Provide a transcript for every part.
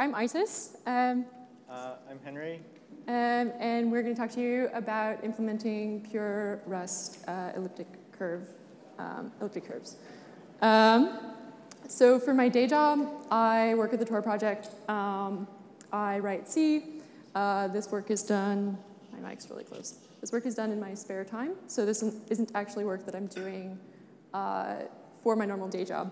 I'm Isis. Um, uh, I'm Henry. Um, and we're going to talk to you about implementing pure Rust uh, elliptic curve, um, elliptic curves. Um, so for my day job, I work at the Tor project. Um, I write C. Uh, this work is done, my mic's really close. This work is done in my spare time. So this isn't actually work that I'm doing uh, for my normal day job.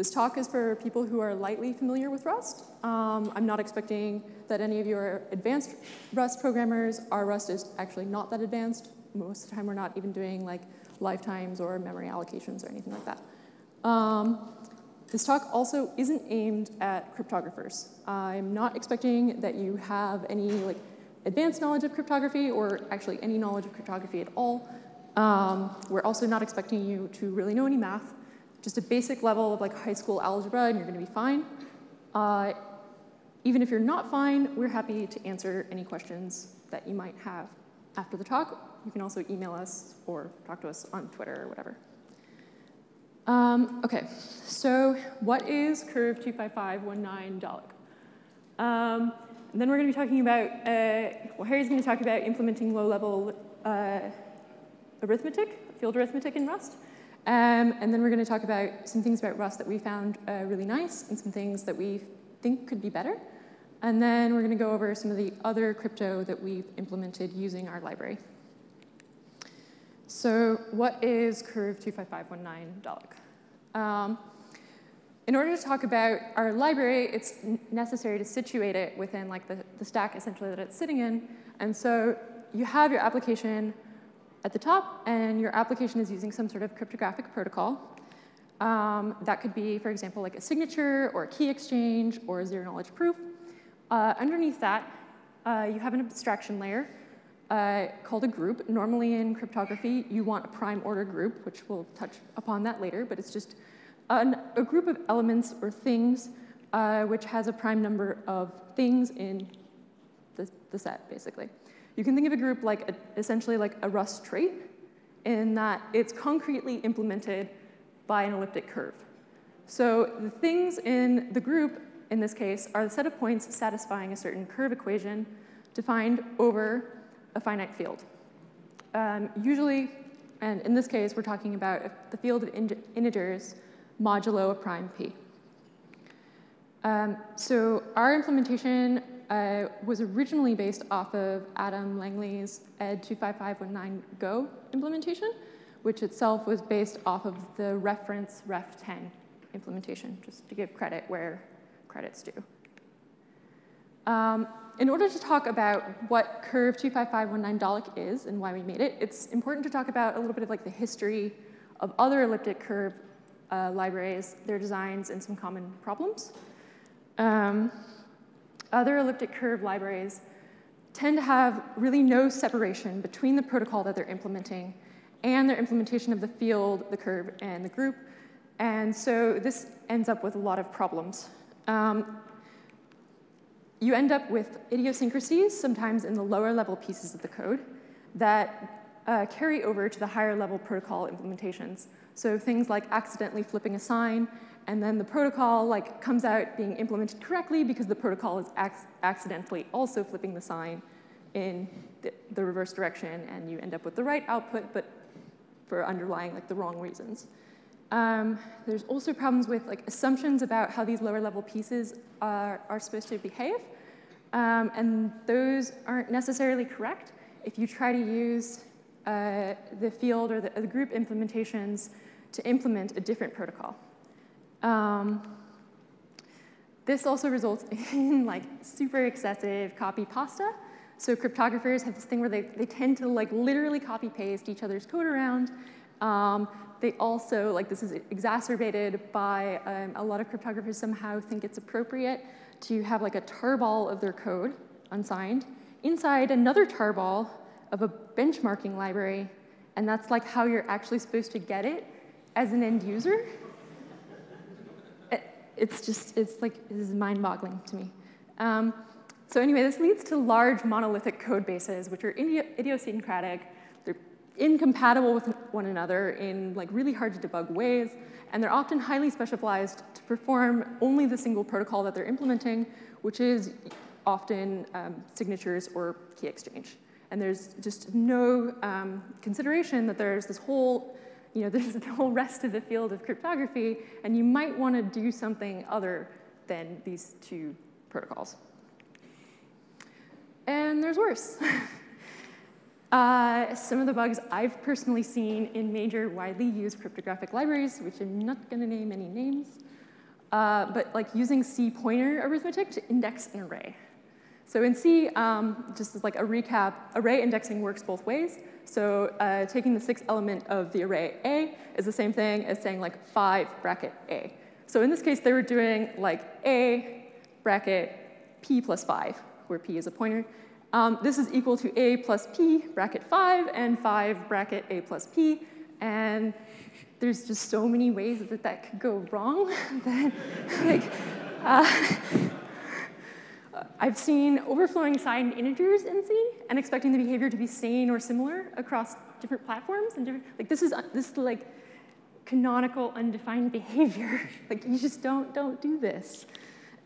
This talk is for people who are lightly familiar with Rust. Um, I'm not expecting that any of you are advanced Rust programmers. Our Rust is actually not that advanced. Most of the time, we're not even doing like lifetimes or memory allocations or anything like that. Um, this talk also isn't aimed at cryptographers. I'm not expecting that you have any like advanced knowledge of cryptography or actually any knowledge of cryptography at all. Um, we're also not expecting you to really know any math, just a basic level of like high school algebra and you're gonna be fine. Uh, even if you're not fine, we're happy to answer any questions that you might have after the talk. You can also email us or talk to us on Twitter or whatever. Um, okay, so what is curve 25519 Dalek? Um, and then we're going to be talking about, uh, well, Harry's going to talk about implementing low-level uh, arithmetic, field arithmetic in Rust. Um, and then we're going to talk about some things about Rust that we found uh, really nice and some things that we think could be better. And then we're going to go over some of the other crypto that we've implemented using our library. So what is Curve 25519 Dalek? Um, in order to talk about our library, it's necessary to situate it within like the, the stack essentially that it's sitting in. And so you have your application at the top, and your application is using some sort of cryptographic protocol. Um, that could be, for example, like a signature or a key exchange or zero knowledge proof. Uh, underneath that, uh, you have an abstraction layer uh, called a group. Normally in cryptography, you want a prime order group, which we'll touch upon that later, but it's just an, a group of elements or things uh, which has a prime number of things in the, the set, basically. You can think of a group like a, essentially like a Rust trait in that it's concretely implemented by an elliptic curve. So the things in the group, in this case, are the set of points satisfying a certain curve equation defined over a finite field. Um, usually, and in this case, we're talking about the field of in integers modulo a prime p. Um, so our implementation uh, was originally based off of Adam Langley's ED 25519 Go implementation, which itself was based off of the reference ref10 implementation, just to give credit where credit's due. Um, in order to talk about what curve 25519 Dalek is and why we made it, it's important to talk about a little bit of like the history of other elliptic curve uh, libraries, their designs, and some common problems. Um, other elliptic curve libraries tend to have really no separation between the protocol that they're implementing and their implementation of the field, the curve, and the group. And so this ends up with a lot of problems. Um, you end up with idiosyncrasies, sometimes in the lower level pieces of the code, that uh, carry over to the higher level protocol implementations. So things like accidentally flipping a sign and then the protocol like comes out being implemented correctly because the protocol is ac accidentally also flipping the sign in the, the, reverse direction, and you end up with the right output, but for underlying like the wrong reasons. Um, there's also problems with like assumptions about how these lower level pieces are, are supposed to behave, um, and those aren't necessarily correct. If you try to use uh, the field or the, the group implementations to implement a different protocol. Um, this also results in like super excessive copy pasta. So cryptographers have this thing where they, they tend to like literally copy paste each other's code around. Um, they also, like this is exacerbated by um, a lot of cryptographers somehow think it's appropriate to have like a tarball of their code unsigned inside another tarball of a benchmarking library. And that's like how you're actually supposed to get it as an end user it's just, it's like, this is mind-boggling to me. Um, so anyway, this leads to large monolithic code bases, which are idiosyncratic. They're incompatible with one another in like really hard to debug ways, and they're often highly specialized to perform only the single protocol that they're implementing, which is often um, signatures or key exchange. And there's just no um, consideration that there's this whole, you know, there's the whole rest of the field of cryptography, and you might want to do something other than these two protocols. And there's worse. uh, some of the bugs I've personally seen in major widely used cryptographic libraries, which I'm not going to name any names, uh, but like using C pointer arithmetic to index an array. So in C, um, just as like a recap, array indexing works both ways. So uh, taking the sixth element of the array A is the same thing as saying like 5 bracket A. So in this case, they were doing like A bracket P plus 5, where P is a pointer. Um, this is equal to A plus P bracket 5 and 5 bracket A plus P. And there's just so many ways that that could go wrong that like, uh, I've seen overflowing signed integers in C and expecting the behavior to be sane or similar across different platforms and different, like this is this like canonical undefined behavior. like you just don't don't do this.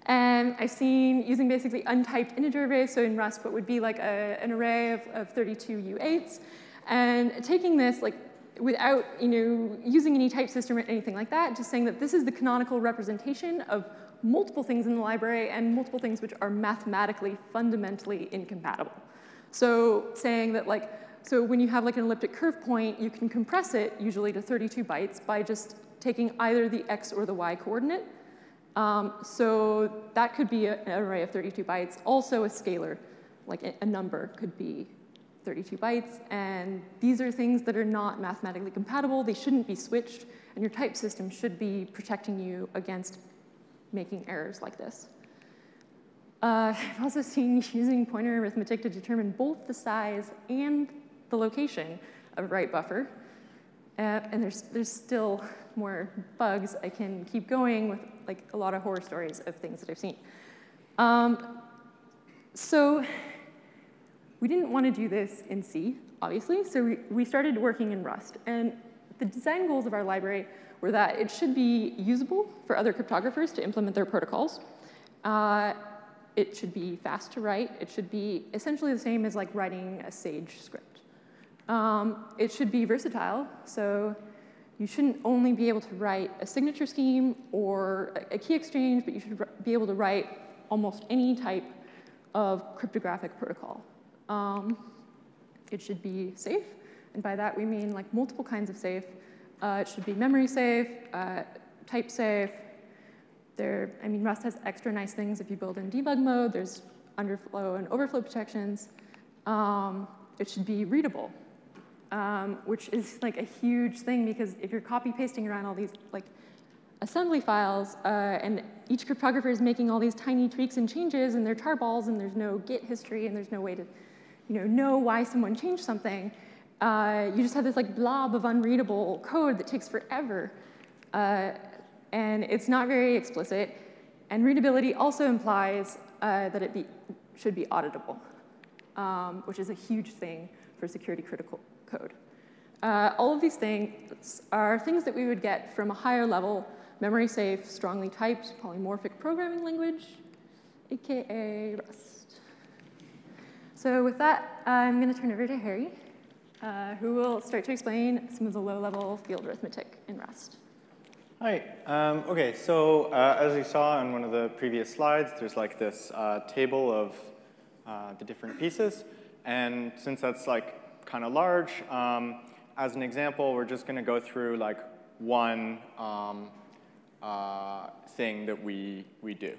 And I've seen using basically untyped integer arrays, so in Rust, what would be like a, an array of, of 32 U8s, and taking this like without you know, using any type system or anything like that, just saying that this is the canonical representation of multiple things in the library and multiple things which are mathematically fundamentally incompatible. So saying that like, so when you have like an elliptic curve point, you can compress it usually to 32 bytes by just taking either the x or the y coordinate. Um, so that could be a, an array of 32 bytes. Also a scalar, like a, a number could be 32 bytes, and these are things that are not mathematically compatible. They shouldn't be switched, and your type system should be protecting you against making errors like this. Uh, I've also seen using pointer arithmetic to determine both the size and the location of write buffer. Uh, and there's, there's still more bugs. I can keep going with like a lot of horror stories of things that I've seen. Um, so we didn't want to do this in C, obviously, so we, we started working in Rust. And the design goals of our library were that it should be usable for other cryptographers to implement their protocols. Uh, it should be fast to write. It should be essentially the same as like writing a Sage script. Um, it should be versatile, so you shouldn't only be able to write a signature scheme or a key exchange, but you should be able to write almost any type of cryptographic protocol. Um, it should be safe, and by that we mean like multiple kinds of safe. Uh, it should be memory safe, uh, type safe. There, I mean, Rust has extra nice things if you build in debug mode. There's underflow and overflow protections. Um, it should be readable, um, which is like a huge thing because if you're copy pasting around all these like assembly files uh, and each cryptographer is making all these tiny tweaks and changes and they're tarballs and there's no git history and there's no way to you know, know why someone changed something, uh, you just have this like blob of unreadable code that takes forever. Uh, and it's not very explicit. And readability also implies uh, that it be, should be auditable, um, which is a huge thing for security critical code. Uh, all of these things are things that we would get from a higher level, memory safe, strongly typed, polymorphic programming language, AKA Rust. So with that, I'm going to turn over to Harry, uh, who will start to explain some of the low-level field arithmetic in Rust. Hi. Um, OK, so uh, as you saw on one of the previous slides, there's like this uh, table of uh, the different pieces. And since that's like kind of large, um, as an example, we're just going to go through like one um, uh, thing that we, we do.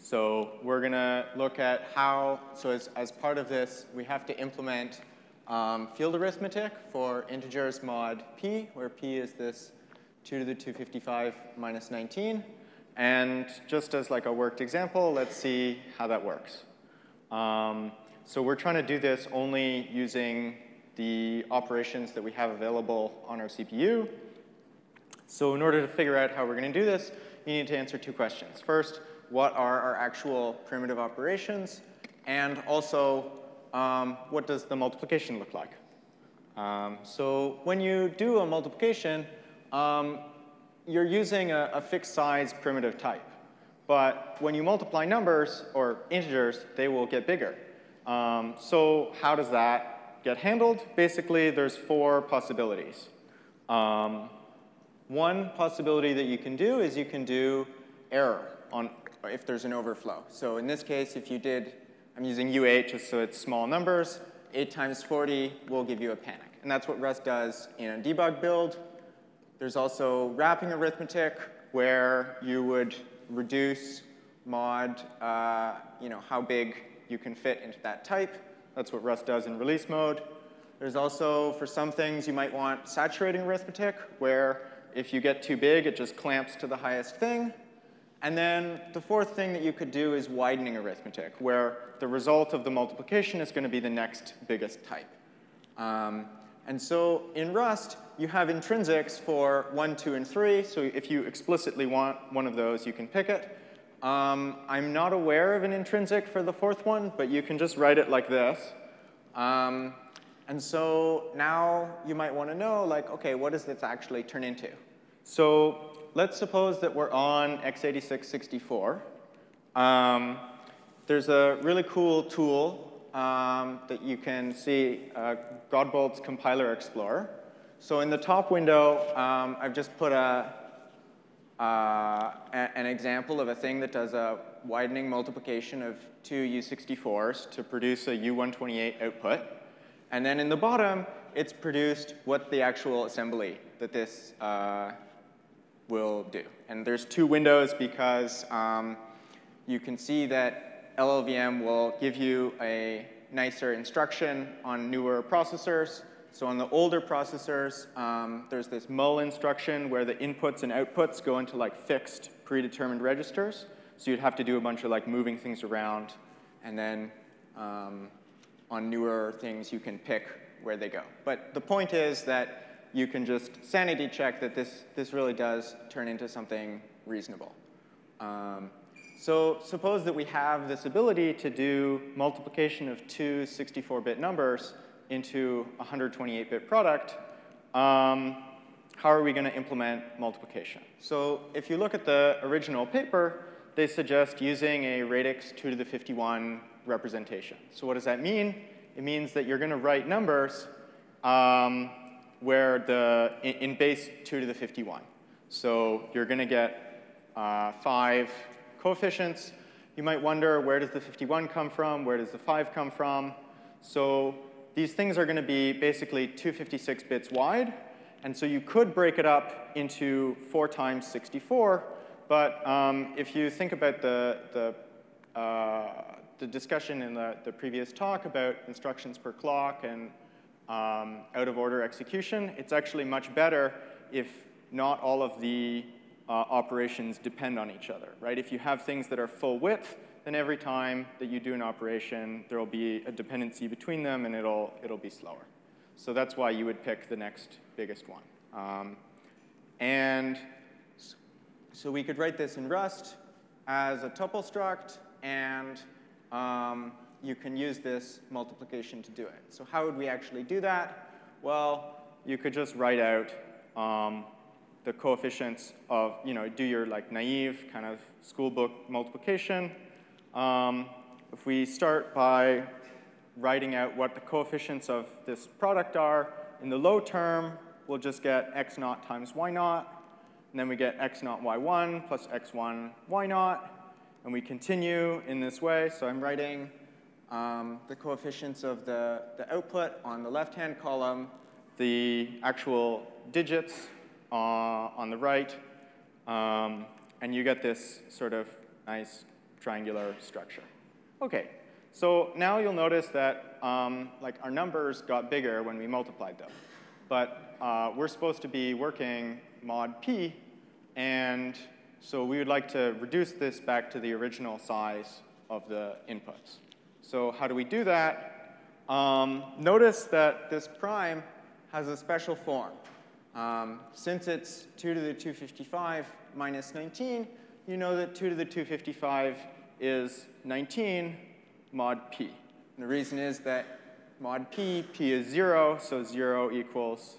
So we're going to look at how, so as, as part of this, we have to implement um, field arithmetic for integers mod p, where p is this 2 to the 255 minus 19. And just as like a worked example, let's see how that works. Um, so we're trying to do this only using the operations that we have available on our CPU. So in order to figure out how we're going to do this, you need to answer two questions. First, what are our actual primitive operations, and also um, what does the multiplication look like. Um, so when you do a multiplication, um, you're using a, a, fixed size primitive type. But when you multiply numbers or integers, they will get bigger. Um, so how does that get handled? Basically, there's four possibilities. Um, one possibility that you can do is you can do error on if there's an overflow. So in this case, if you did, I'm using U8 just so it's small numbers, 8 times 40 will give you a panic. And that's what Rust does in a debug build. There's also wrapping arithmetic, where you would reduce mod, uh, you know, how big you can fit into that type. That's what Rust does in release mode. There's also, for some things, you might want saturating arithmetic, where if you get too big, it just clamps to the highest thing. And then the fourth thing that you could do is widening arithmetic, where the result of the multiplication is going to be the next biggest type. Um, and so in Rust, you have intrinsics for 1, 2, and 3. So if you explicitly want one of those, you can pick it. Um, I'm not aware of an intrinsic for the fourth one, but you can just write it like this. Um, and so now you might want to know, like, OK, what does this actually turn into? So let's suppose that we're on x86-64. Um, there's a really cool tool um, that you can see, uh, Compiler Explorer. So in the top window, um, I've just put a, uh, an example of a thing that does a widening multiplication of two U64s to produce a U128 output. And then in the bottom, it's produced what the actual assembly that this uh, will do. And there's two windows because um, you can see that LLVM will give you a nicer instruction on newer processors. So on the older processors, um, there's this mul instruction where the inputs and outputs go into like fixed predetermined registers. So you'd have to do a bunch of like moving things around. And then um, on newer things, you can pick where they go. But the point is that you can just sanity check that this, this really does turn into something reasonable. Um, so suppose that we have this ability to do multiplication of two 64-bit numbers into a 128-bit product. Um, how are we going to implement multiplication? So if you look at the original paper, they suggest using a radix 2 to the 51 representation. So what does that mean? It means that you're going to write numbers um, where the, in, in, base 2 to the 51. So you're going to get uh, five coefficients. You might wonder, where does the 51 come from? Where does the 5 come from? So these things are going to be basically 256 bits wide. And so you could break it up into 4 times 64. But um, if you think about the, the, uh, the discussion in the, the previous talk about instructions per clock and um, out of order execution, it's actually much better if not all of the uh, operations depend on each other, right? If you have things that are full width, then every time that you do an operation, there will be a dependency between them and it'll, it'll be slower. So that's why you would pick the next biggest one. Um, and so we could write this in Rust as a tuple struct and um, you can use this multiplication to do it. So how would we actually do that? Well, you could just write out um, the coefficients of, you know, do your like naive kind of school book multiplication. Um, if we start by writing out what the coefficients of this product are, in the low term, we'll just get x naught times y naught, and then we get x naught y1 plus x1 y naught, and we continue in this way. So I'm writing um, the coefficients of the, the output on the left-hand column, the actual digits uh, on the right, um, and you get this sort of nice triangular structure. Okay, so now you'll notice that um, like our numbers got bigger when we multiplied them. But uh, we're supposed to be working mod p, and so we would like to reduce this back to the original size of the inputs. So how do we do that? Um, notice that this prime has a special form. Um, since it's 2 to the 255 minus 19, you know that 2 to the 255 is 19 mod p. And the reason is that mod p, p is 0, so 0 equals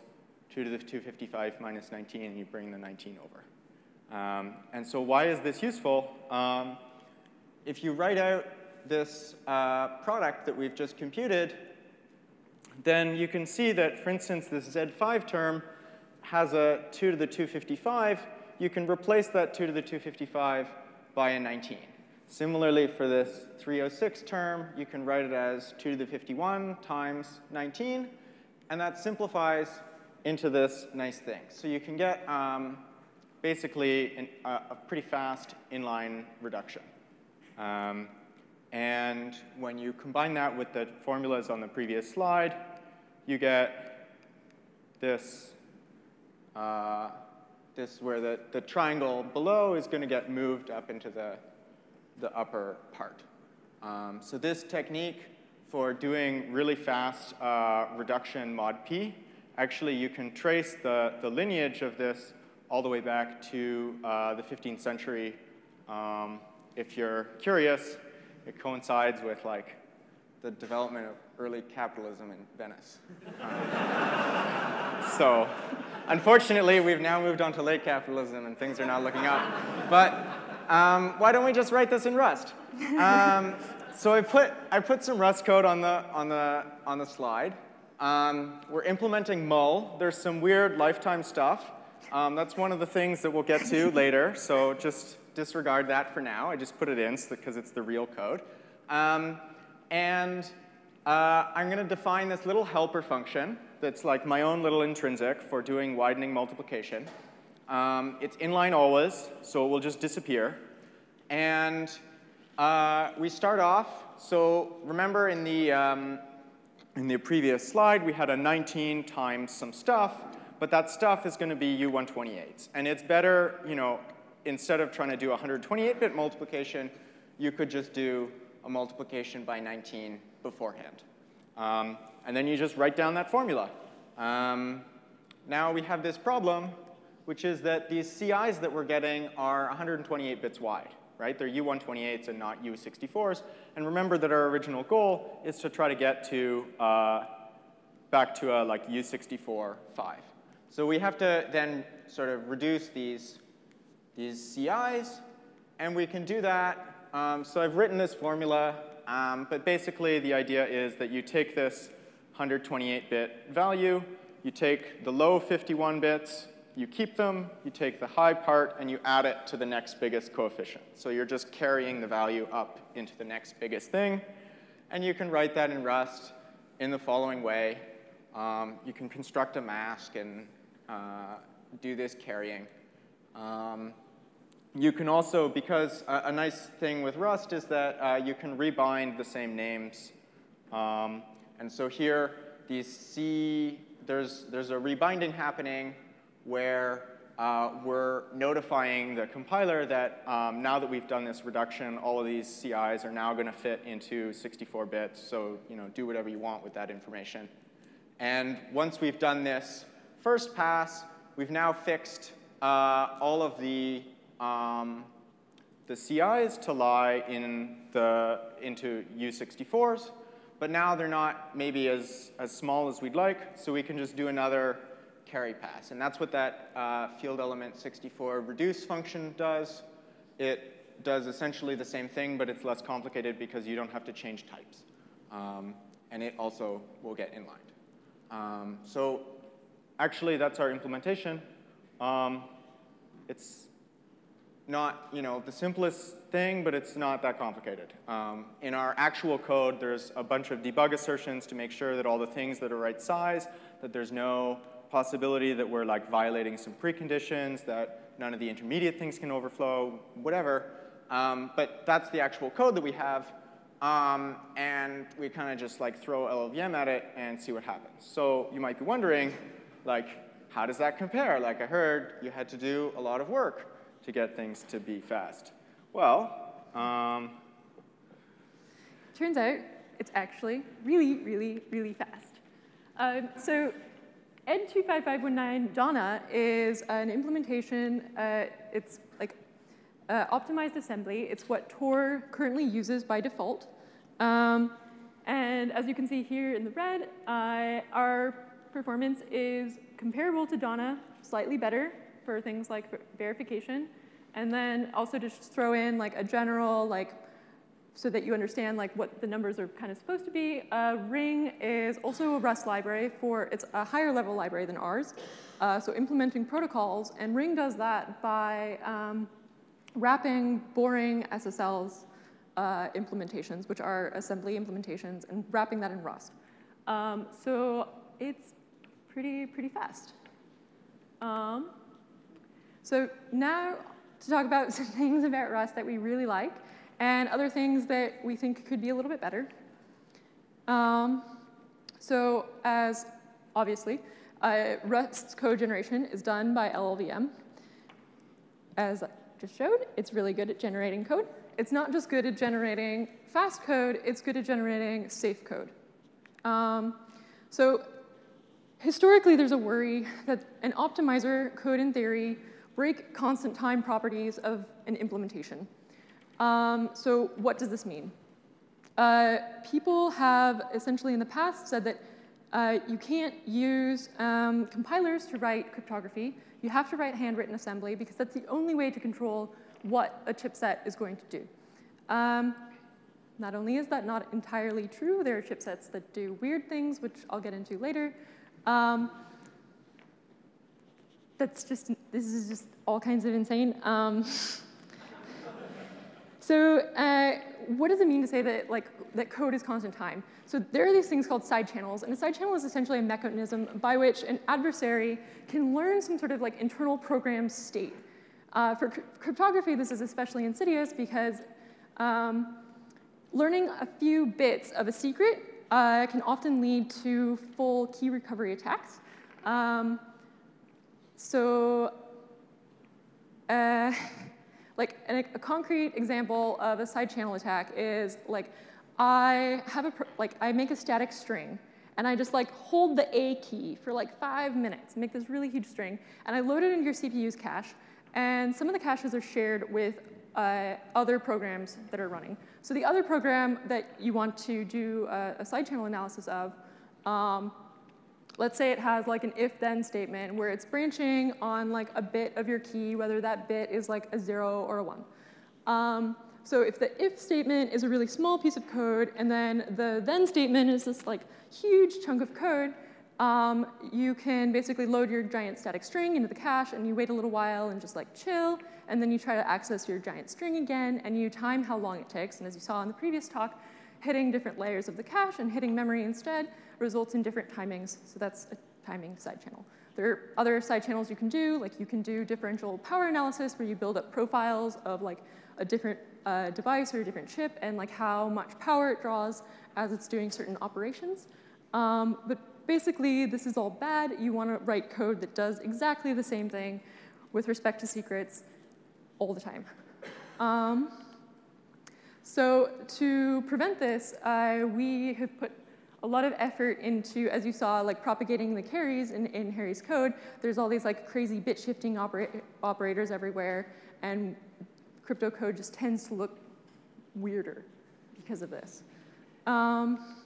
2 to the 255 minus 19, and you bring the 19 over. Um, and so why is this useful? Um, if you write out this uh, product that we've just computed, then you can see that, for instance, this Z5 term has a 2 to the 255. You can replace that 2 to the 255 by a 19. Similarly, for this 306 term, you can write it as 2 to the 51 times 19, and that simplifies into this nice thing. So you can get um, basically an, uh, a pretty fast inline reduction. Um, and when you combine that with the formulas on the previous slide, you get this, uh, this where the, the triangle below is going to get moved up into the, the upper part. Um, so this technique for doing really fast uh, reduction mod p, actually you can trace the, the lineage of this all the way back to uh, the 15th century. Um, if you're curious, it coincides with like the development of early capitalism in Venice. Um, so unfortunately, we've now moved on to late capitalism and things are not looking up. But um, why don't we just write this in Rust? Um, so I put, I put some Rust code on the, on the, on the slide. Um, we're implementing mul. There's some weird lifetime stuff. Um, that's one of the things that we'll get to later, so just disregard that for now. I just put it in because it's the real code. Um, and uh, I'm going to define this little helper function that's like my own little intrinsic for doing widening multiplication. Um, it's inline always, so it will just disappear. And uh, we start off, so remember in the, um, in the previous slide, we had a 19 times some stuff, but that stuff is going to be U128s. And it's better, you know, instead of trying to do 128-bit multiplication, you could just do a multiplication by 19 beforehand. Um, and then you just write down that formula. Um, now we have this problem, which is that these CIs that we're getting are 128 bits wide, right? They're U128s and not U64s. And remember that our original goal is to try to get to uh, back to a like U64 5. So we have to then sort of reduce these these CIs, and we can do that. Um, so I've written this formula, um, but basically the idea is that you take this 128-bit value, you take the low 51 bits, you keep them, you take the high part, and you add it to the next biggest coefficient. So you're just carrying the value up into the next biggest thing. And you can write that in Rust in the following way. Um, you can construct a mask and uh, do this carrying. Um, you can also, because a, a, nice thing with Rust is that uh, you can rebind the same names. Um, and so here, these C, there's, there's a rebinding happening where uh, we're notifying the compiler that um, now that we've done this reduction, all of these CIs are now going to fit into 64 bits. So you know, do whatever you want with that information. And once we've done this first pass, we've now fixed uh, all of the um, the CIs to lie in the, into U64s, but now they're not maybe as, as small as we'd like, so we can just do another carry pass. And that's what that uh, field element 64 reduce function does. It does essentially the same thing, but it's less complicated because you don't have to change types. Um, and it also will get inlined. Um, so actually, that's our implementation. Um, it's not you know the simplest thing, but it's not that complicated. Um, in our actual code, there's a bunch of debug assertions to make sure that all the things that are right size, that there's no possibility that we're like violating some preconditions, that none of the intermediate things can overflow, whatever. Um, but that's the actual code that we have. Um, and we kind of just like throw LLVM at it and see what happens. So you might be wondering, like, how does that compare? Like I heard you had to do a lot of work to get things to be fast? Well, um, turns out it's actually really, really, really fast. Um, so Ed25519 Donna is an implementation, uh, it's like uh, optimized assembly. It's what Tor currently uses by default. Um, And as you can see here in the red, uh, our performance is comparable to Donna, slightly better for things like verification. And then also just throw in like a general, like, so that you understand like what the numbers are kind of supposed to be. Uh, Ring is also a Rust library for, it's a higher level library than ours. Uh, so implementing protocols, and Ring does that by um, wrapping BoringSSL's uh, implementations, which are assembly implementations, and wrapping that in Rust. Um, so it's pretty, pretty fast. Um, so now to talk about some things about Rust that we really like and other things that we think could be a little bit better. Um, so as obviously, uh, Rust code generation is done by LLVM. As I just showed, it's really good at generating code. It's not just good at generating fast code, it's good at generating safe code. Um, so historically, there's a worry that an optimizer could, in theory, break constant time properties of an implementation. Um, so what does this mean? Uh, people have essentially in the past said that uh, you can't use um, compilers to write cryptography. You have to write handwritten assembly because that's the only way to control what a chipset is going to do. Um, not only is that not entirely true, there are chipsets that do weird things, which I'll get into later. Um, that's just, this is just all kinds of insane. Um, so uh, what does it mean to say that, like, that code is constant time? So there are these things called side channels, and a side channel is essentially a mechanism by which an adversary can learn some sort of like internal program state. Uh, for cryptography, this is especially insidious because um, learning a few bits of a secret uh, can often lead to full key recovery attacks. Um, so, uh, like a, a, concrete example of a side channel attack is like I have a like I make a static string and I just like hold the A key for like five minutes, make this really huge string, and I load it into your CPU's cache, and some of the caches are shared with uh, other programs that are running. So the other program that you want to do a, a side channel analysis of, um, let's say it has like an if-then statement where it's branching on like a bit of your key, whether that bit is like a zero or a one. Um, so if the if statement is a really small piece of code, and then the then statement is this like huge chunk of code, um, you can basically load your giant static string into the cache, and you wait a little while and just like chill, and then you try to access your giant string again, and you time how long it takes. And as you saw in the previous talk, hitting different layers of the cache and hitting memory instead results in different timings. So that's a timing side channel. There are other side channels you can do, like you can do differential power analysis where you build up profiles of like a different uh, device or a different chip and like how much power it draws as it's doing certain operations. Um, but basically, this is all bad. You want to write code that does exactly the same thing with respect to secrets all the time. Um, so to prevent this, uh, we have put a lot of effort into, as you saw, like propagating the carries in, in Harry's code. There's all these like crazy bit shifting opera operators everywhere, and crypto code just tends to look weirder because of this. Um,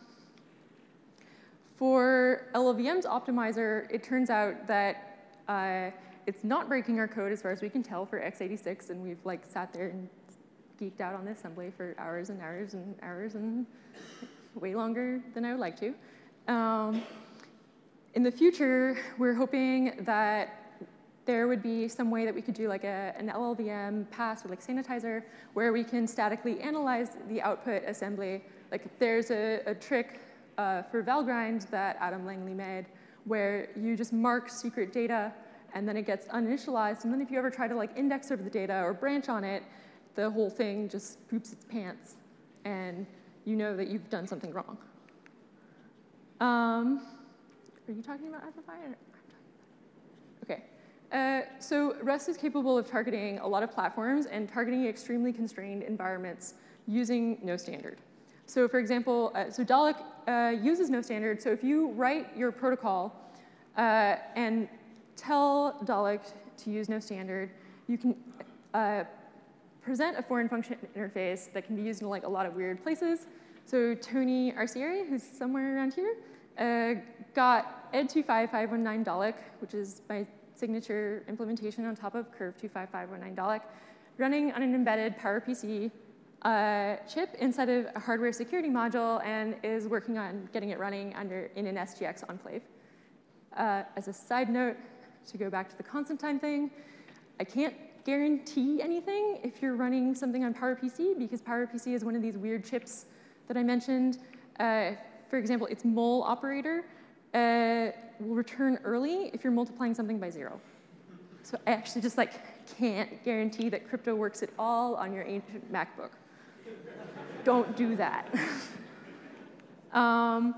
for LLVM's optimizer, it turns out that uh, it's not breaking our code as far as we can tell for x86, and we've like sat there and geeked out on the assembly for hours and hours and hours and way longer than I would like to. Um, in the future, we're hoping that there would be some way that we could do like a, an LLVM pass or like sanitizer where we can statically analyze the output assembly. Like there's a, a trick uh, for Valgrind that Adam Langley made, where you just mark secret data and then it gets uninitialized. And then if you ever try to like index over the data or branch on it, the whole thing just poops its pants and you know that you've done something wrong. Um, are you talking about SFI? Okay. Uh, so Rust is capable of targeting a lot of platforms and targeting extremely constrained environments using no standard. So for example, uh, so Dalek uh, uses no standard. So if you write your protocol uh, and tell Dalek to use no standard, you can uh, present a foreign function interface that can be used in like a lot of weird places. So Tony Arcieri, who's somewhere around here, uh, got ed25519 Dalek, which is my signature implementation on top of Curve 25519 Dalek, running on an embedded PowerPC uh, chip inside of a hardware security module and is working on getting it running under in an SGX enclave. Uh, as a side note, to go back to the constant time thing, I can't guarantee anything if you're running something on PowerPC because PowerPC is one of these weird chips that I mentioned. Uh, for example, its mul operator uh, will return early if you're multiplying something by zero. So I actually just like can't guarantee that crypto works at all on your ancient MacBook. Don't do that. um,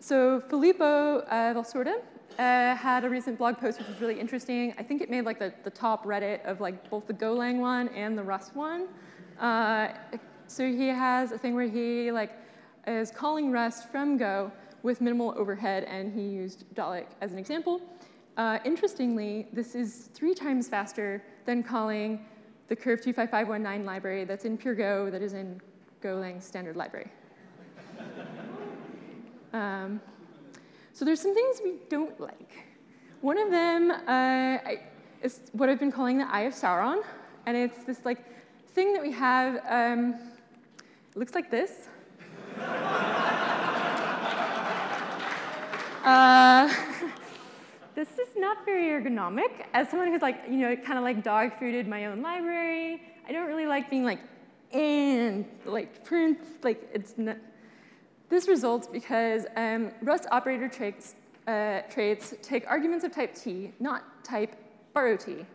so Filippo uh, Valsorda uh, had a recent blog post which was really interesting. I think it made like the, the top Reddit of like both the Golang one and the Rust one. Uh, so he has a thing where he like is calling Rust from Go with minimal overhead, and he used Dalek as an example. Uh, interestingly, this is three times faster than calling the Curve 25519 library that's in pure Go that is in Golang standard library. um, so there's some things we don't like. One of them uh, is what I've been calling the Eye of Sauron, and it's this like thing that we have. Um, it looks like this. uh, not very ergonomic. As someone who's like, you know, kind of like dog fooded my own library, I don't really like being like, and like print, like it's not. This results because um, Rust operator traits, uh, traits take arguments of type T, not type borrow T.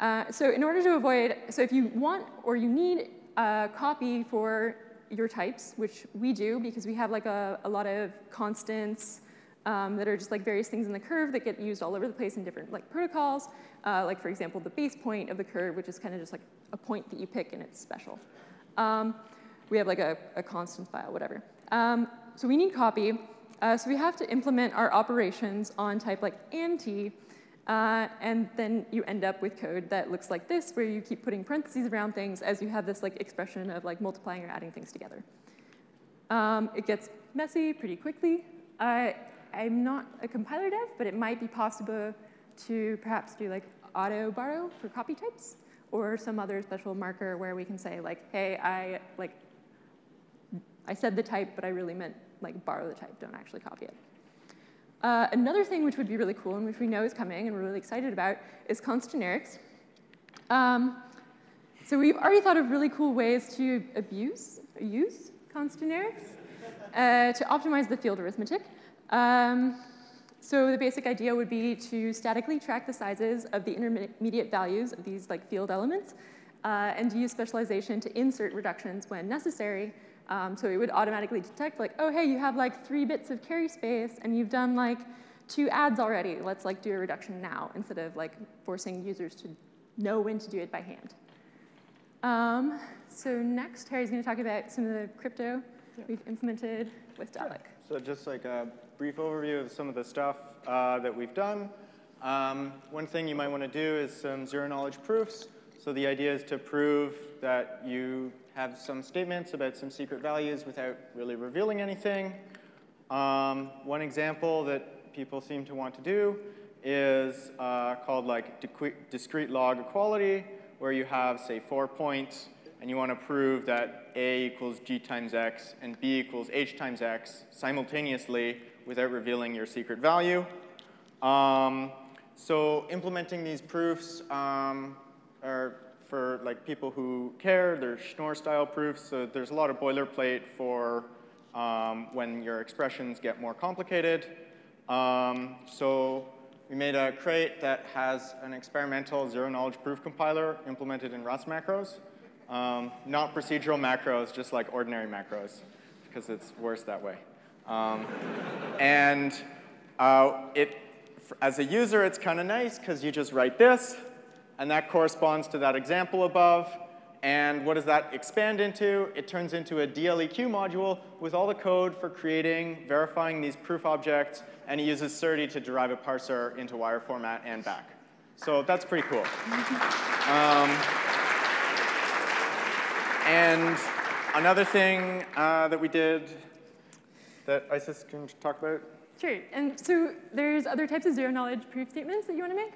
Uh, so in order to avoid, so if you want or you need a copy for your types, which we do because we have like a, a lot of constants um, that are just like various things in the curve that get used all over the place in different like protocols. Uh, like for example, the base point of the curve, which is kind of just like a point that you pick and it's special. Um, we have like a, a, constant file, whatever. Um, so we need copy. Uh, so we have to implement our operations on type like ant, uh, and then you end up with code that looks like this, where you keep putting parentheses around things as you have this like expression of like multiplying or adding things together. Um, it gets messy pretty quickly. Uh, I'm not a compiler dev, but it might be possible to perhaps do like auto borrow for copy types or some other special marker where we can say like, hey, I like I said the type, but I really meant like borrow the type, don't actually copy it. Uh, another thing which would be really cool and which we know is coming and we're really excited about is const generics. Um, so we've already thought of really cool ways to abuse, use const generics uh, to optimize the field arithmetic. Um, so the basic idea would be to statically track the sizes of the intermediate values of these like field elements uh, and use specialization to insert reductions when necessary. Um, so it would automatically detect like, oh, hey, you have like three bits of carry space and you've done like two adds already. Let's like do a reduction now instead of like forcing users to know when to do it by hand. Um, so next, Harry's going to talk about some of the crypto we've implemented with Dalek. So just like a brief overview of some of the stuff uh, that we've done. Um, one thing you might want to do is some zero-knowledge proofs. So the idea is to prove that you have some statements about some secret values without really revealing anything. Um, one example that people seem to want to do is uh, called like discrete log equality, where you have, say, four points, and you want to prove that a equals g times x and b equals h times x simultaneously without revealing your secret value. Um, so implementing these proofs um, are for like people who care. They're Schnorr-style proofs, so there's a lot of boilerplate for um, when your expressions get more complicated. Um, so we made a crate that has an experimental zero-knowledge proof compiler implemented in Rust macros. Um, not procedural macros, just like ordinary macros, because it's worse that way. Um, and uh, it, as a user, it's kind of nice, because you just write this, and that corresponds to that example above. And what does that expand into? It turns into a DLEQ module with all the code for creating, verifying these proof objects, and it uses Serde to derive a parser into wire format and back. So that's pretty cool. Um, and another thing uh, that we did that Isis can talk about? Sure. And so there's other types of zero knowledge proof statements that you want to make.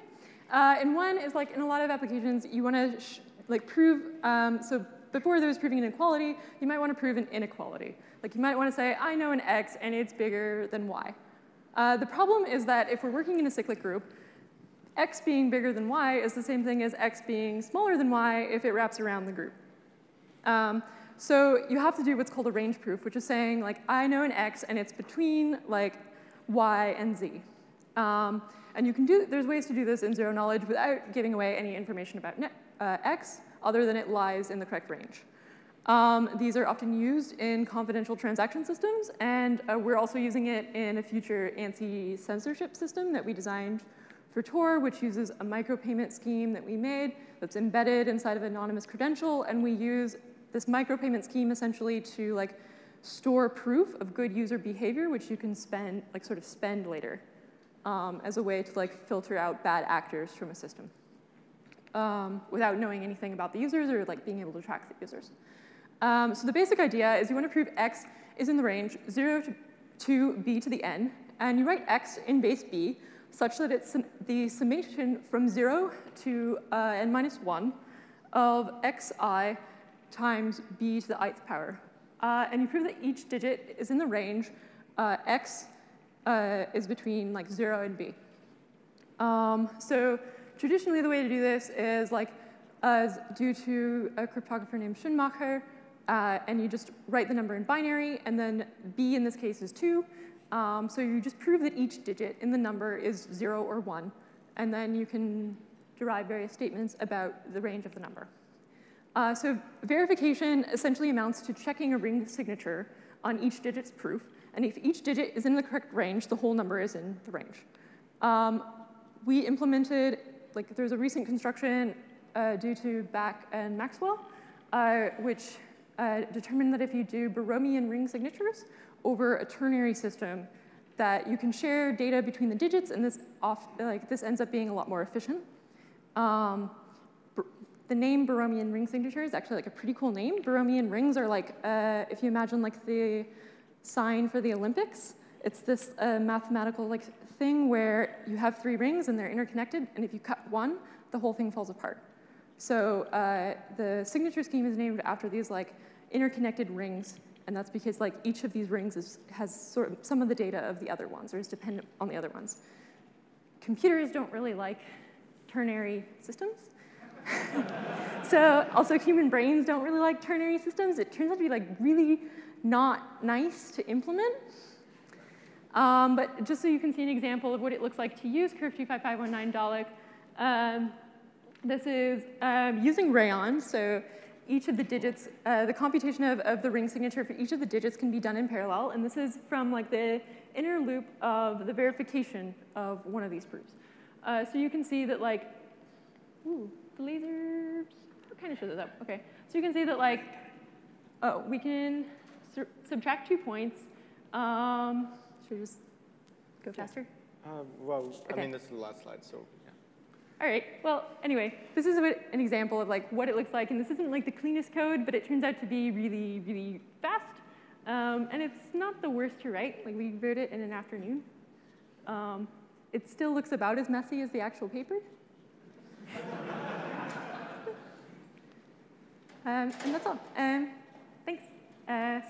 Uh, and one is like in a lot of applications, you want to like prove, um, so before there was proving an inequality, you might want to prove an inequality. Like you might want to say, I know an x and it's bigger than y. Uh, the problem is that if we're working in a cyclic group, x being bigger than y is the same thing as x being smaller than y if it wraps around the group. Um, so you have to do what's called a range proof, which is saying like I know an x and it's between like y and z. Um, and you can do, there's ways to do this in zero knowledge without giving away any information about uh, x other than it lies in the correct range. Um, these are often used in confidential transaction systems, and uh, we're also using it in a future anti censorship system that we designed for Tor, which uses a micropayment scheme that we made that's embedded inside of an anonymous credential, and we use this micropayment scheme essentially to like store proof of good user behavior, which you can spend, like sort of spend later um, as a way to like filter out bad actors from a system um, without knowing anything about the users or like being able to track the users. Um, so the basic idea is you want to prove x is in the range 0 to, to b to the n, and you write x in base b such that it's the summation from 0 to uh, n minus 1 of xi times b to the ith power. Uh, and you prove that each digit is in the range uh, x uh, is between like 0 and b. Um, so traditionally the way to do this is like uh, due to a cryptographer named Schoenmaker, uh, and you just write the number in binary, and then b in this case is 2. Um, so you just prove that each digit in the number is 0 or 1, and then you can derive various statements about the range of the number. Uh, so verification essentially amounts to checking a ring signature on each digit's proof, and if each digit is in the correct range, the whole number is in the range. Um, we implemented, like there's a recent construction uh, due to Back and Maxwell, uh, which uh, determined that if you do Borromean ring signatures over a ternary system, that you can share data between the digits, and this, off, like, this ends up being a lot more efficient. Um, the name Borromean ring signature is actually like a pretty cool name. Borromean rings are like, uh, if you imagine like the sign for the Olympics, it's this uh, mathematical like thing where you have three rings and they're interconnected, and if you cut one, the whole thing falls apart. So uh, the signature scheme is named after these like interconnected rings, and that's because like each of these rings is, has sort of some of the data of the other ones, or is dependent on the other ones. Computers don't really like ternary systems. so also human brains don't really like ternary systems. It turns out to be like really not nice to implement. Um, but just so you can see an example of what it looks like to use Curve 25519 Dalek, um, this is um, using Rayon. So each of the digits, uh, the computation of, of the ring signature for each of the digits can be done in parallel. And this is from like the inner loop of the verification of one of these proofs. Uh, so you can see that like, ooh, the lasers, what kind of shows this up? Okay, so you can see that like, oh, we can subtract two points. Um, should we just go faster? Uh, well, okay. I mean, this is the last slide, so yeah. All right, well, anyway, this is an example of like what it looks like, and this isn't like the cleanest code, but it turns out to be really, really fast. Um, and it's not the worst to write. Like we wrote it in an afternoon. Um, it still looks about as messy as the actual paper. Um, and that's all. Um, thanks. Uh,